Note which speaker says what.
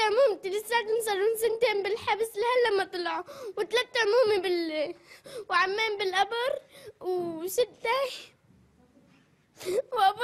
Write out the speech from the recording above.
Speaker 1: عمومتي لساتهم صاروا سنتين بالحبس لهلا ما طلعوا. وثلاث عمومي بال وعمين بالقبر وستة. وابوي